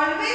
Always